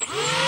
Yeah.